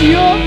your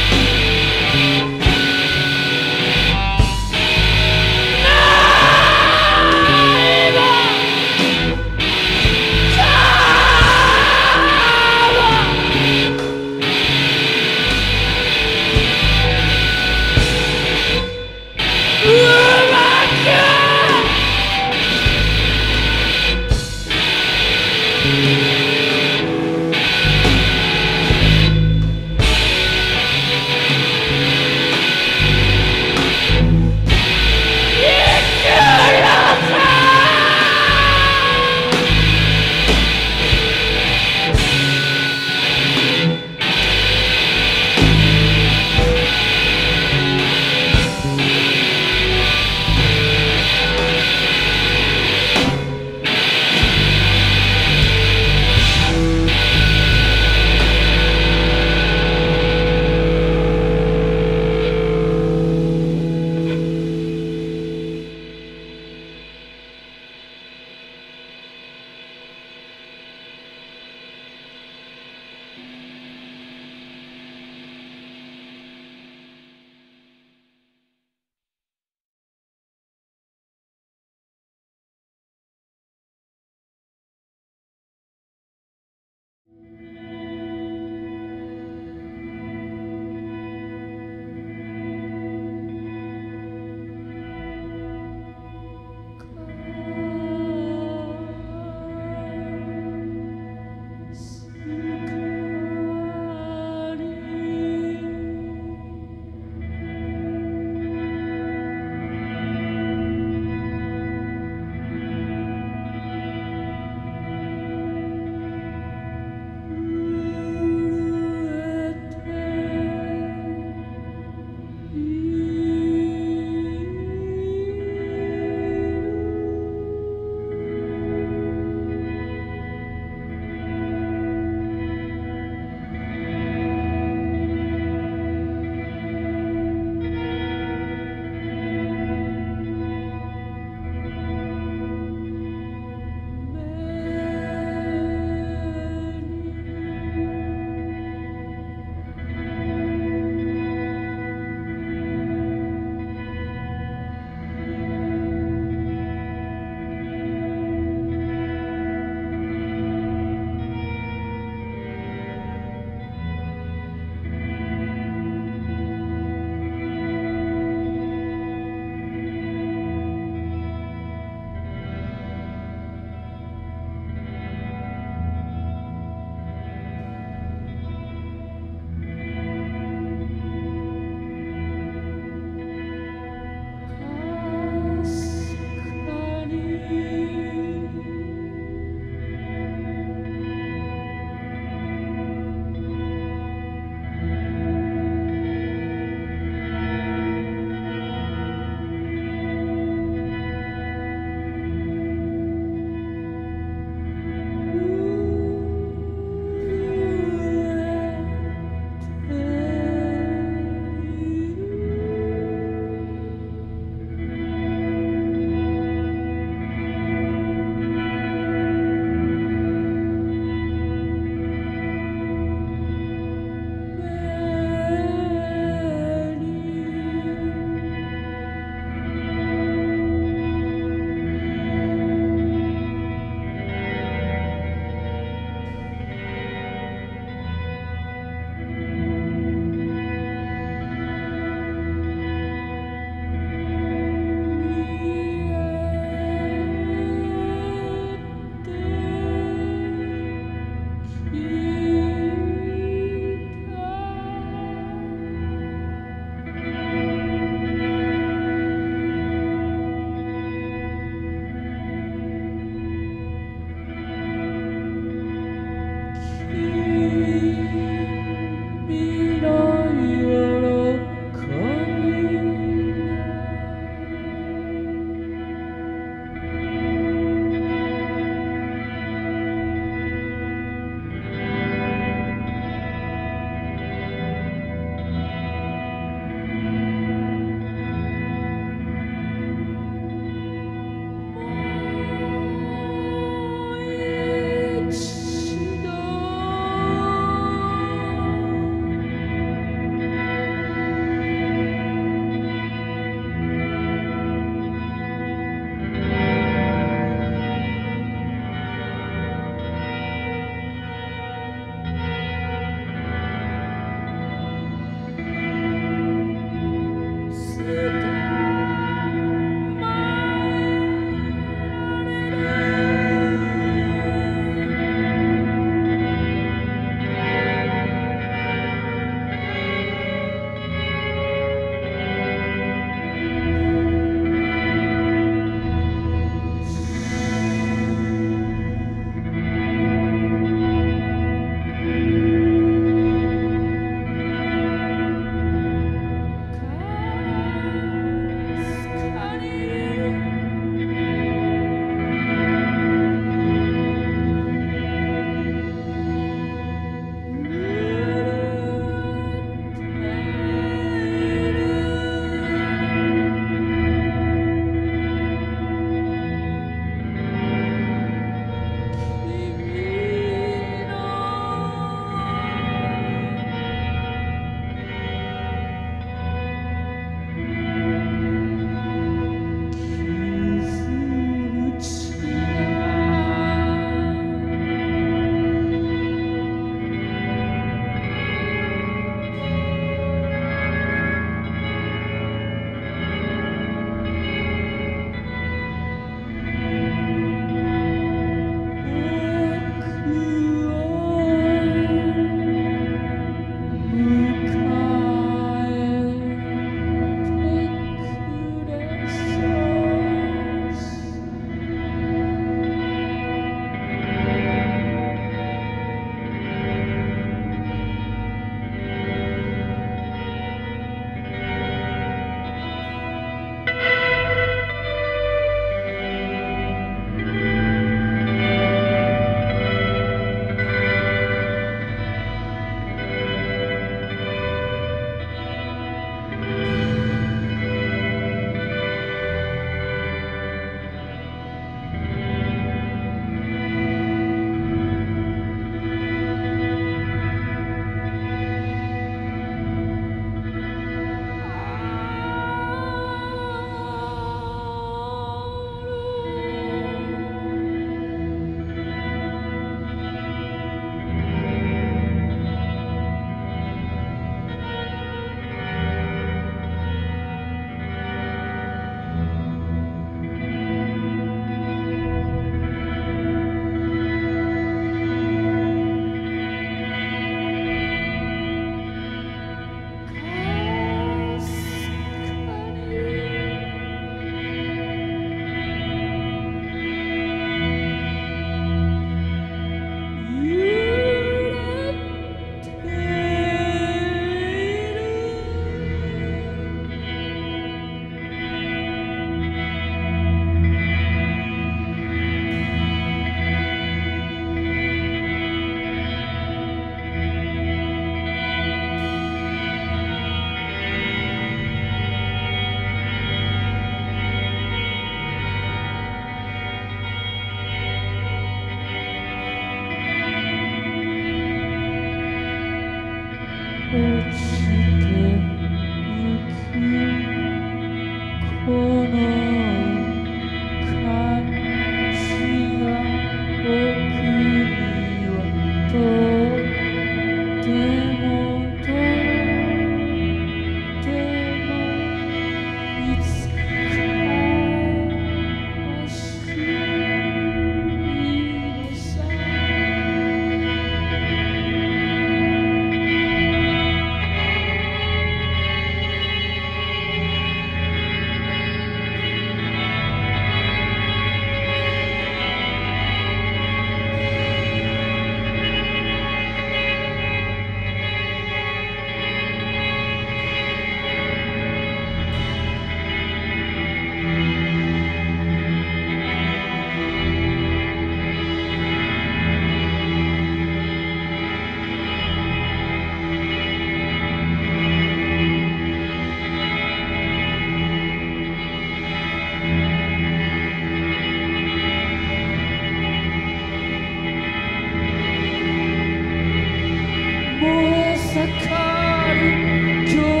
You.